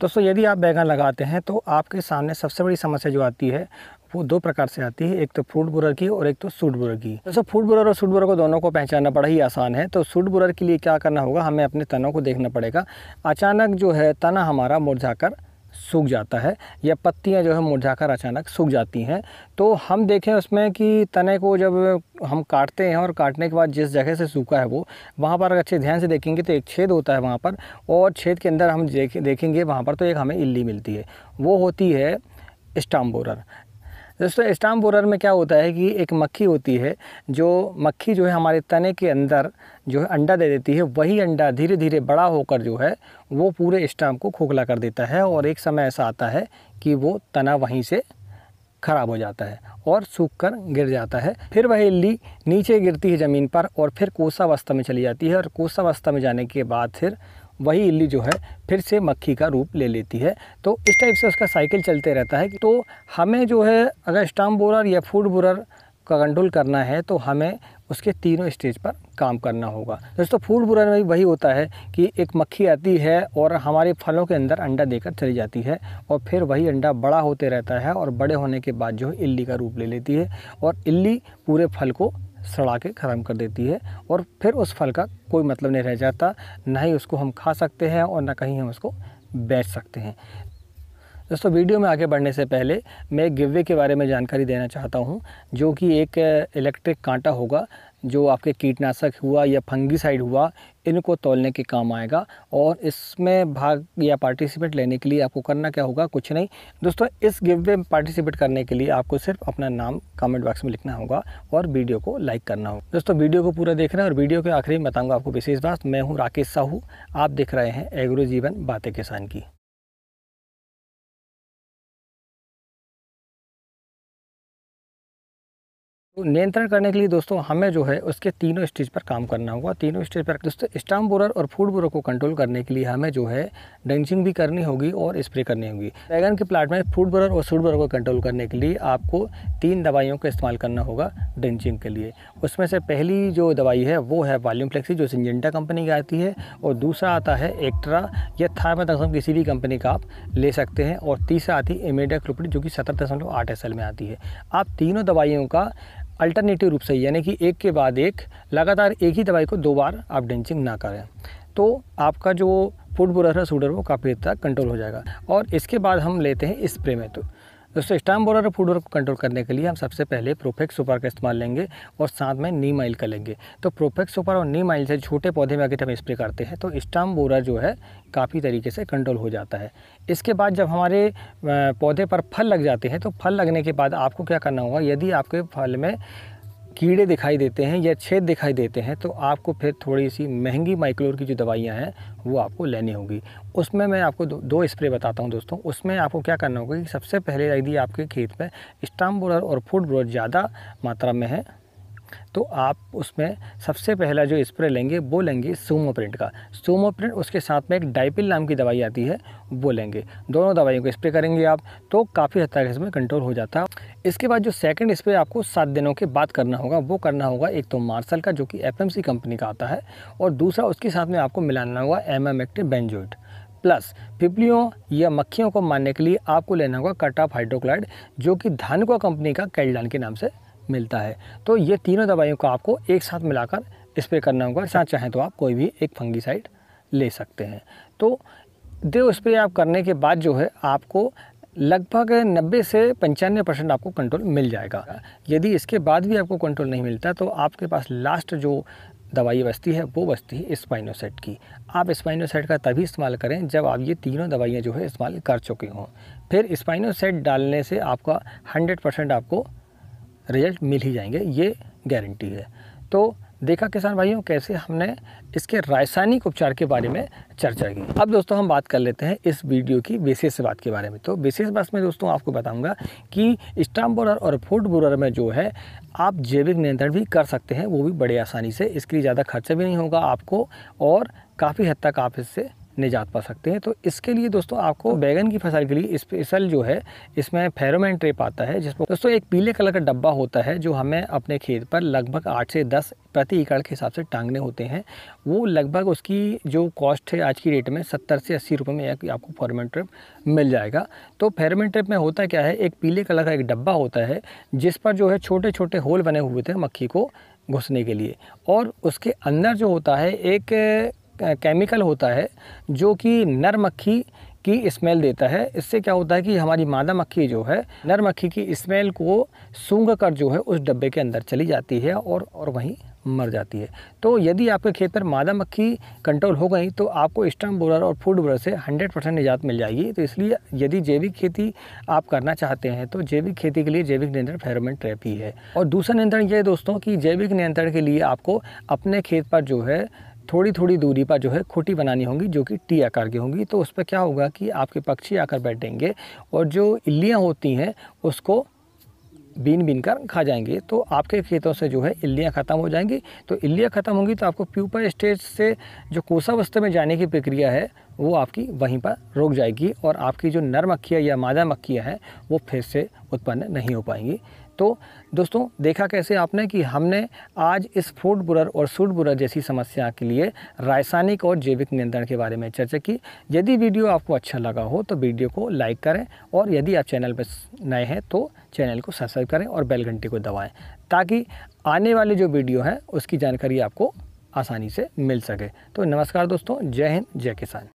दोस्तों, यदि आप बैगन लगाते हैं तो आपके सामने सबसे बड़ी समस्या जो आती है, वो दो प्रकार से आती है, एक तो फ्रूट बुरर की और एक तो सूट बुरर की। दोस्तों, फ्रूट बुरर और सूट बुरर को दोनों को पहचानना बड़ा ही आसान है तो सूट बुरर के लिए क्या करना होगा, हमें अपने तनों को देखना पड़ेगा। अचानक जो है, तना हमारा मुरझाकर सूख जाता है या पत्तियाँ जो है मुरझाकर अचानक सूख जाती हैं। तो हम देखें उसमें कि तने को जब हम काटते हैं और काटने के बाद जिस जगह से सूखा है वो, वहाँ पर अच्छे ध्यान से देखेंगे तो एक छेद होता है वहाँ पर और छेद के अंदर हम देखेंगे वहाँ पर तो एक हमें इल्ली मिलती है। वो होती है स्टाम बोरर दोस्तों, स्टाम बोरर में क्या होता है कि एक मक्खी होती है, जो मक्खी जो है हमारे तने के अंदर जो है अंडा दे देती है, वही अंडा धीरे धीरे बड़ा होकर जो है, वो पूरे स्टाम को खोखला कर देता है और एक समय ऐसा आता है कि वो तना वहीं से ख़राब हो जाता है और सूख कर गिर जाता है। फिर वह इल्ली नीचे गिरती है ज़मीन पर और फिर कोसावस्था में चली जाती है और कोसावस्था में जाने के बाद फिर वही इल्ली जो है, फिर से मक्खी का रूप ले लेती है। तो इस टाइप से उसका साइकिल चलते रहता है। तो हमें जो है, अगर स्टाम बोरर या फ़ूड बोरर का कंट्रोल करना है तो हमें उसके तीनों स्टेज पर काम करना होगा। दोस्तों फ़ूड बुरर में वही होता है कि एक मक्खी आती है और हमारे फलों के अंदर अंडा देकर चली जाती है और फिर वही अंडा बड़ा होते रहता है और बड़े होने के बाद जो है इल्ली का रूप ले लेती है और इल्ली पूरे फल को सड़ा के ख़त्म कर देती है और फिर उस फल का कोई मतलब नहीं रह जाता। ना ही उसको हम खा सकते हैं और ना कहीं हम उसको बेच सकते हैं। दोस्तों, वीडियो में आगे बढ़ने से पहले मैं गिवे के बारे में जानकारी देना चाहता हूँ, जो कि एक इलेक्ट्रिक कांटा होगा, जो आपके कीटनाशक हुआ या फंगीसाइड हुआ, इनको तोलने के काम आएगा और इसमें भाग या पार्टिसिपेट लेने के लिए आपको करना क्या होगा, कुछ नहीं। दोस्तों, इस गिवे में पार्टिसिपेट करने के लिए आपको सिर्फ़ अपना नाम कमेंट बॉक्स में लिखना होगा और वीडियो को लाइक करना होगा। दोस्तों, वीडियो को पूरा देखना और वीडियो के आखिरी में बताऊँगा आपको विशेष बात। मैं हूँ राकेश साहू, आप देख रहे हैं एग्रो जीवन बातें किसान की। नियंत्रण करने के लिए दोस्तों हमें जो है उसके तीनों स्टेज पर काम करना होगा। तीनों स्टेज पर दोस्तों स्टाम बोरर और फ़ूड बोरर को कंट्रोल करने के लिए हमें जो है डेंचिंग भी करनी होगी और स्प्रे करनी होगी। बैगन के प्लाट में फ़ूड बोरर और सूड बोरर को कंट्रोल करने के लिए आपको तीन दवाइयों का इस्तेमाल करना होगा डेंचिंग के लिए। उसमें से पहली जो दवाई है वो है वॉल्यूम फ्लेक्सी जो सिंजेंटा कंपनी की आती है और दूसरा आता है एक्ट्रा या थार्माथक्सम किसी भी कंपनी का आप ले सकते हैं। और तीसरा आती है क्लोपिड जो कि सत्तर दशमलव आठ एस में आती है। आप तीनों दवाइयों का अल्टरनेटिव रूप से, यानी कि एक के बाद एक, लगातार एक ही दवाई को दो बार आप डेंचिंग ना करें। तो आपका जो फ़ूड बुरा सूडर वो काफ़ी हद तक कंट्रोल हो जाएगा। और इसके बाद हम लेते हैं स्प्रे में तो दोस्तों स्टाम बोरर और फूडर को कंट्रोल करने के लिए हम सबसे पहले प्रोफेक्स सुपर का इस्तेमाल लेंगे और साथ में नीम आइल का लेंगे। तो प्रोफेक्स सुपर और नीम आइल से छोटे पौधे में अगर हम स्प्रे करते हैं तो स्टाम बोरर जो है, काफ़ी तरीके से कंट्रोल हो जाता है। इसके बाद जब हमारे पौधे पर फल लग जाते हैं तो फल लगने के बाद आपको क्या करना होगा, यदि आपके फल में कीड़े दिखाई देते हैं या छेद दिखाई देते हैं तो आपको फिर थोड़ी सी महँगी माइक्लोर की जो दवाइयाँ हैं वो आपको लेनी होगी। उसमें मैं आपको दो, दो स्प्रे बताता हूँ दोस्तों। उसमें आपको क्या करना होगा कि सबसे पहले यदि आपके खेत में स्टाम और फ़ूड ब्रोड ज़्यादा मात्रा में है तो आप उसमें सबसे पहला जो स्प्रे लेंगे, वो लेंगे सोमो प्रिंट का। सोमो प्रिंट उसके साथ में एक डाइपिल नाम की दवाई आती है, वो लेंगे। दोनों दवाइयों को स्प्रे करेंगे आप तो काफ़ी हद तक इसमें कंट्रोल हो जाता है। इसके बाद जो सेकंड स्प्रे आपको सात दिनों के बाद करना होगा, वो करना होगा एक तो मार्शल का, जो कि एफएमसी कंपनी का आता है, और दूसरा उसके साथ में आपको मिलाना होगा एम एम प्लस पिपलियों या मक्खियों को मारने के लिए आपको लेना होगा कट ऑफ़ हाइड्रोक्लाइड जो कि धानुका कंपनी का कैलडान के नाम से मिलता है। तो ये तीनों दवाइयों को आपको एक साथ मिलाकर स्प्रे करना होगा साथ चाहें तो आप कोई भी एक फंगीसाइड ले सकते हैं। तो देव स्प्रे आप करने के बाद जो है आपको लगभग 90 से पंचानवे परसेंट आपको कंट्रोल मिल जाएगा। यदि इसके बाद भी आपको कंट्रोल नहीं मिलता तो आपके पास लास्ट जो दवाई बचती है, वो बचती है स्पाइनोसेट की। आप स्पाइनोसेट का तभी इस्तेमाल करें जब आप ये तीनों दवाइयाँ जो है इस्तेमाल कर चुके हों। फिर स्पाइनोसेट डालने से आपका 100 परसेंट आपको रिज़ल्ट मिल ही जाएँगे, ये गारंटी है। तो देखा किसान भाइयों, कैसे हमने इसके रासायनिक उपचार के बारे में चर्चा की। अब दोस्तों हम बात कर लेते हैं इस वीडियो की विशेष बात के बारे में। तो विशेष बात में दोस्तों आपको बताऊँगा कि स्टाम बोरर और फ़ूड बोरर में जो है, आप जैविक नियंत्रण भी कर सकते हैं, वो भी बड़े आसानी से, इसके लिए ज़्यादा खर्चा भी नहीं होगा आपको, और काफ़ी हद तक आप इससे निजात पा सकते हैं। तो इसके लिए दोस्तों आपको बैगन की फ़सल के लिए स्पेशल जो है, इसमें फेरोमैन ट्रेप आता है, जिसमें दोस्तों एक पीले कलर का डब्बा होता है, जो हमें अपने खेत पर लगभग आठ से दस प्रति एकड़ के हिसाब से टांगने होते हैं। वो लगभग उसकी जो कॉस्ट है, आज की रेट में सत्तर से अस्सी रुपये में आपको फेरोमैन ट्रिप मिल जाएगा। तो फेरोमैन ट्रिप में होता क्या है, एक पीले कलर का एक डब्बा होता है, जिस पर जो है छोटे छोटे होल बने हुए थे मक्खी को घुसने के लिए। और उसके अंदर जो होता है, एक केमिकल होता है, जो कि नर मक्खी की स्मेल देता है। इससे क्या होता है कि हमारी मादा मक्खी जो है, नर मक्खी की स्मेल को सूंघ कर जो है, उस डब्बे के अंदर चली जाती है और और वहीं मर जाती है। तो यदि आपके खेत पर मादा मक्खी कंट्रोल हो गई तो आपको स्टम बोरर और फ़ूड बोरर से 100 परसेंट निजात मिल जाएगी। तो इसलिए यदि जैविक खेती आप करना चाहते हैं तो जैविक खेती के लिए जैविक नियंत्रण फेरोमेंट ट्रैप ही है। और दूसरा नियंत्रण ये है दोस्तों कि जैविक नियंत्रण के लिए आपको अपने खेत पर जो है थोड़ी थोड़ी दूरी पर जो है खूटी बनानी होगी, जो कि टी आकार की होंगी। तो उस पर क्या होगा कि आपके पक्षी आकर बैठेंगे और जो इल्लियाँ होती हैं, उसको बीन बीन कर खा जाएँगे। तो आपके खेतों से जो है इल्लियाँ ख़त्म हो जाएँगी। तो इल्लियाँ ख़त्म होंगी तो आपको प्यूपा स्टेज से जो कोसावस्था में जाने की प्रक्रिया है वो आपकी वहीं पर रुक जाएगी और आपकी जो नर मक्खियाँ या मादा मक्खियाँ हैं, वो फिर से उत्पन्न नहीं हो पाएँगी। तो दोस्तों, देखा कैसे आपने कि हमने आज इस फ़ूड बुरर और सूट बुरर जैसी समस्या के लिए रासायनिक और जैविक नियंत्रण के बारे में चर्चा की। यदि वीडियो आपको अच्छा लगा हो तो वीडियो को लाइक करें और यदि आप चैनल पर नए हैं तो चैनल को सब्सक्राइब करें और बेल घंटी को दबाएँ, ताकि आने वाली जो वीडियो है, उसकी जानकारी आपको आसानी से मिल सके। तो नमस्कार दोस्तों, जय हिंद, जय किसान।